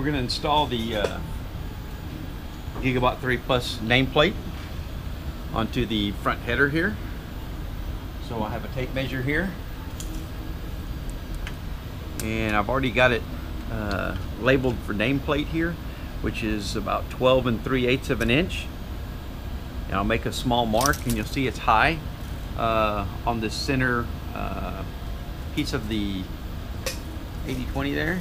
we're going to install the uh, Gigabot 3 Plus nameplate onto the front header here. So I have a tape measure here. And I've already got it uh, labeled for nameplate here, which is about 12 and 3 eighths of an inch. And I'll make a small mark and you'll see it's high uh, on the center uh, piece of the 80-20 there.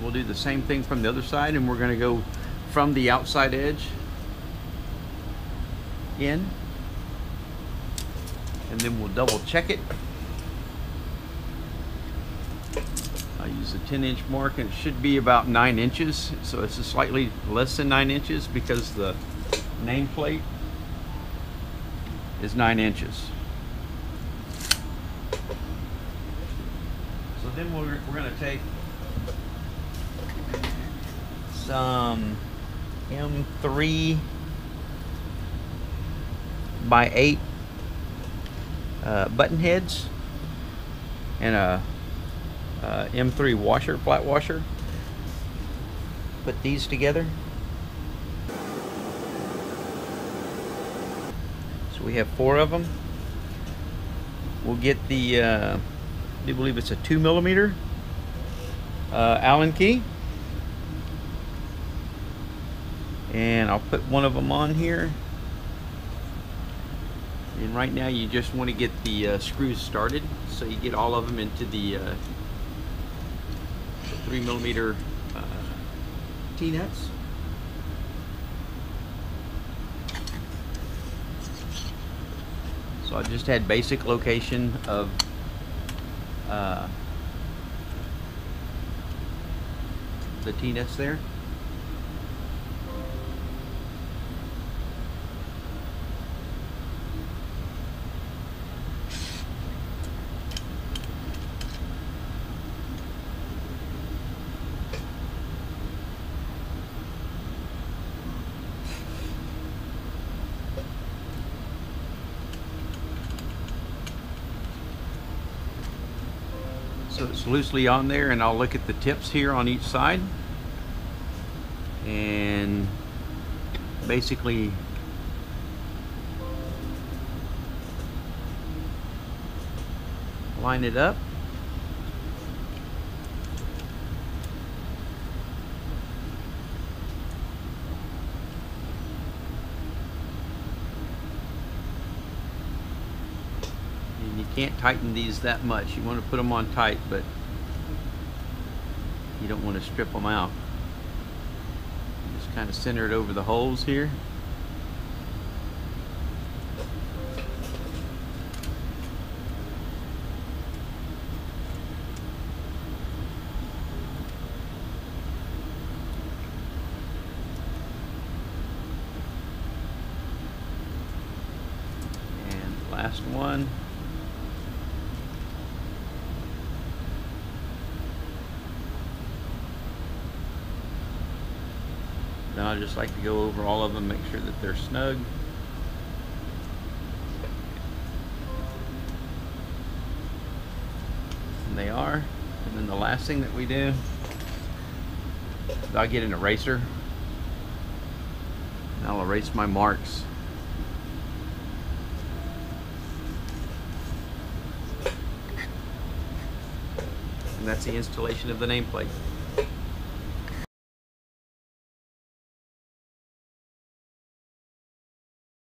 We'll do the same thing from the other side and we're gonna go from the outside edge in and then we'll double check it. I use a 10 inch mark and it should be about 9 inches so it's slightly less than 9 inches because the nameplate is 9 inches. So then we're, we're going to take some M3 by 8 uh, button heads and a, a M3 washer, flat washer. Put these together. So we have four of them. We'll get the, uh, I do believe it's a two millimeter uh, Allen key. And I'll put one of them on here. And right now you just want to get the uh, screws started. So you get all of them into the, uh, the three millimeter uh, T-nuts. So I just had basic location of uh, the T-nuts there. So it's loosely on there and I'll look at the tips here on each side. And basically line it up. And you can't tighten these that much. You want to put them on tight, but you don't want to strip them out. Just kind of center it over the holes here. And last one. Then I just like to go over all of them, make sure that they're snug. And they are. And then the last thing that we do is I'll get an eraser. And I'll erase my marks. And that's the installation of the nameplate.